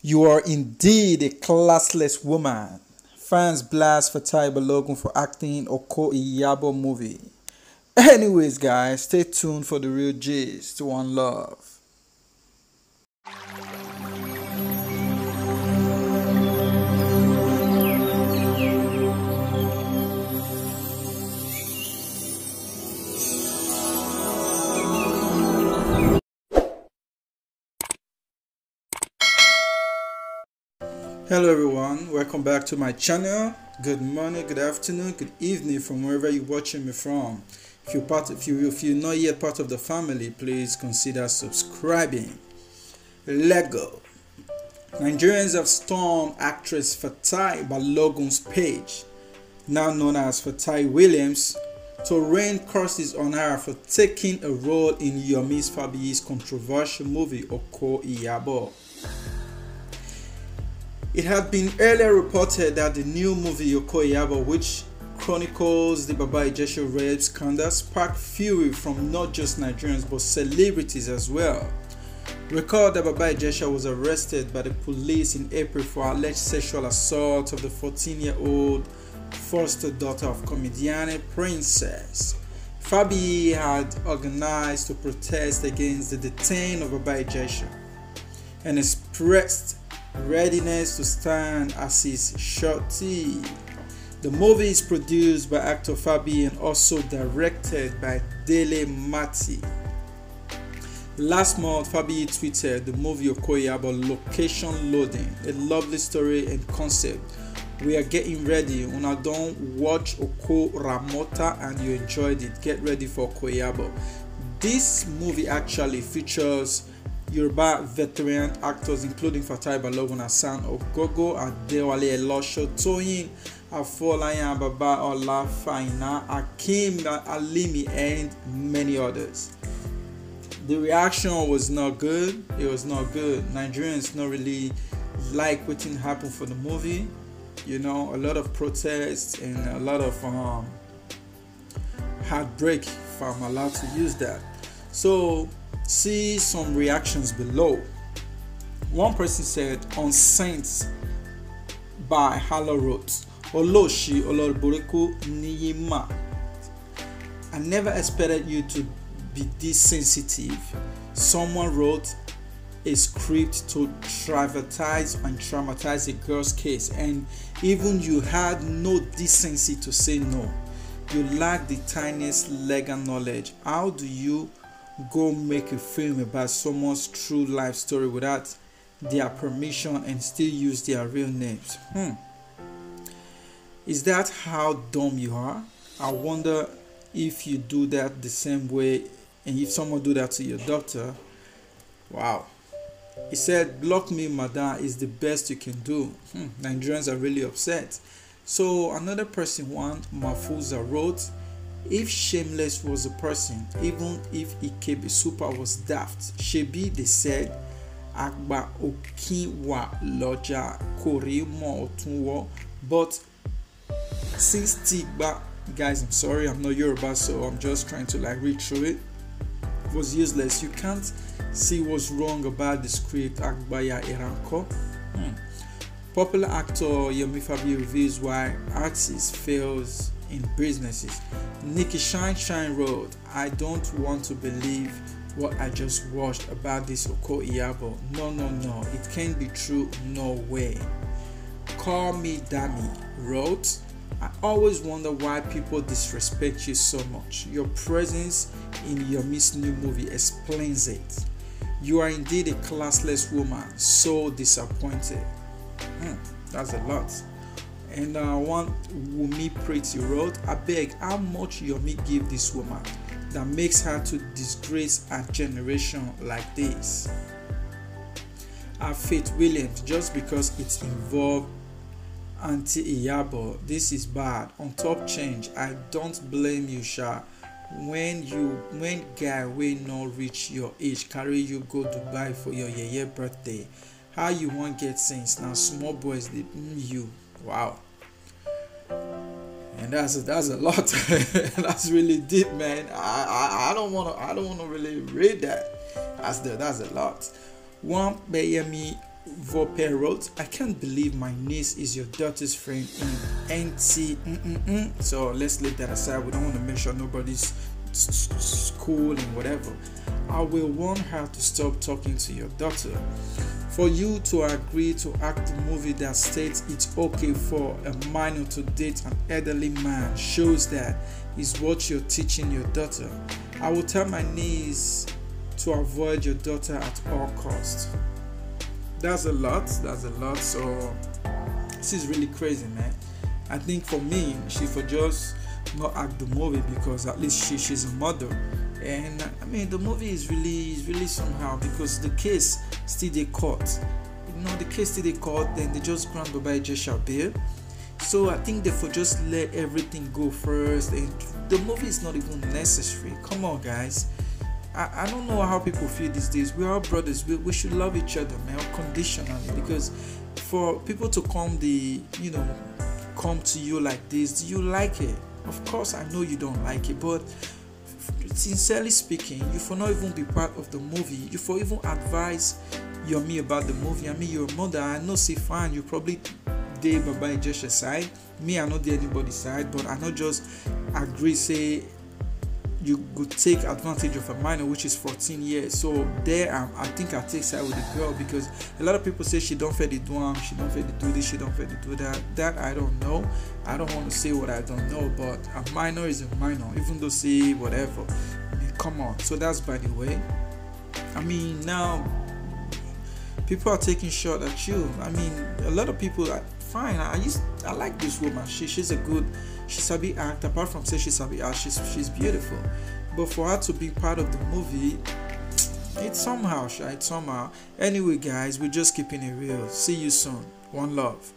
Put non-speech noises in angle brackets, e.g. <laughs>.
You are indeed a classless woman. Fans blast for Fathia Balogun for acting Oko Iyabo movie. Anyways, guys, stay tuned for the real gist. One love. Hello everyone, welcome back to my channel. Good morning, good afternoon, good evening from wherever you're watching me from. If you're part if you if you're not yet part of the family, please consider subscribing. Lego. Nigerians have stormed actress Fathia Balogun's page, now known as Fathia Williams, to rain curses on her for taking a role in Yomis Fabiyi's controversial movie Oko Iyabo. It had been earlier reported that the new movie Oko Iyabo, which chronicles the Baba Ijesha rape scandal, sparked fury from not just Nigerians but celebrities as well. Recall that Baba Ijesha was arrested by the police in April for alleged sexual assault of the 14-year-old foster daughter of comedian Princess. Fabi had organized to protest against the detain of Baba Ijesha and expressed readiness to stand as his shorty. The movie is produced by actor Fabi and also directed by Dele Mati. Last month, Fabi tweeted the movie Okoye about location loading, a lovely story and concept. We are getting ready. When I don't watch Oko Ramota and you enjoyed it, get ready for Oko Iyabo. This movie actually features Yoruba veteran actors including Fathia Balogun, Hassan Ogogo, Adewale Elesho, Toyin Afolayan Baba Olafaina, Akim Alimi, and many others. The reaction was not good. It was not good. Nigerians not really like what happened for the movie. You know, a lot of protests and a lot of um, heartbreak, if I'm allowed to use that. So see some reactions below. One person said on Saints by Halo wrote Oloshi Oloriboriku Niyima. I never expected you to be this sensitive. Someone wrote a script to traumatize and traumatize a girl's case, and even you had no decency to say no. You lack the tiniest legal knowledge. How do you go make a film about someone's true life story without their permission and still use their real names. Hmm. Is that how dumb you are? I wonder if you do that the same way and if someone do that to your doctor. Wow. He said, block me, madam, is the best you can do. Hmm. Nigerians are really upset. So another person, one Mafuza wrote, if Shameless was a person, even if Ikebe Super was daft, Shebi they said Agba Okinwa Loja Korimo Otunwo. But since Tigba, guys, I'm sorry, I'm not Yoruba, so I'm just trying to like read through it. Was useless. You can't see what's wrong about the script Agbaya Eranko. Hmm. Popular actor Yomi Fabi reveals why artist fails in businesses. Nikki Shine Shine wrote, I don't want to believe what I just watched about this Oko Iyabo. No, no, no, it can't be true. No way. Call Me Dami wrote, I always wonder why people disrespect you so much. Your presence in your Miss New movie explains it. You are indeed a classless woman, so disappointed. Hmm, that's a lot. And uh, one Wumi Pretty wrote, I beg, how much Yomi give this woman that makes her to disgrace a generation like this? Our Faith Williams, just because it's involved Auntie Iyabo, this is bad. On top change, I don't blame you, Sha. When you when guy will not reach your age, carry you go Dubai for your year birthday. How you want get sense now? Small boys they mm, you. Wow. And that's a, that's a lot. <laughs> that's really deep, man. I I, I don't wanna I don't wanna really read that. That's the that's a lot. One Bayemi Vope wrote, I can't believe my niece is your daughter's friend in NT. Mm-mm-mm. So let's leave that aside. We don't want to make sure nobody's school and whatever. I will want her to stop talking to your daughter. For you to agree to act a movie that states it's okay for a minor to date an elderly man shows that is what you're teaching your daughter. I will tell my niece to avoid your daughter at all costs. That's a lot. That's a lot. So this is really crazy, man. I think for me, she for just not act the movie because at least she, she's a mother and i mean the movie is really is really somehow because the case still they court you know the case still they court then they just grant Baba Ijesha bail. So i think they for just let everything go first and the movie is not even necessary. Come on guys. I, I don't know how people feel these days. We're brothers. We, we should love each other man unconditionally. Because for people to come the you know come to you like this do you like it? Of course, I know you don't like it, but sincerely speaking, you for not even be part of the movie, you for even advise your me about the movie. I mean, your mother, I know, say fine, you probably did Baba Ijesha side. Me, I know the anybody's side, but I not just agree, say you could take advantage of a minor which is 14 years. So there um, i think i take side with the girl because a lot of people say she don't fit the do she don't fit the do this she don't fit the do that. That i don't know. I don't want to say what i don't know but a minor is a minor even though say whatever. Come on. So that's by the way. I mean now people are taking shot at you. I mean a lot of people fine. I used i like this woman. She, she's a good she sabi act. Apart from say she act she's, she's beautiful. But for her to be part of the movie it's somehow it's somehow. Anyway guys we're just keeping it real. See you soon. One love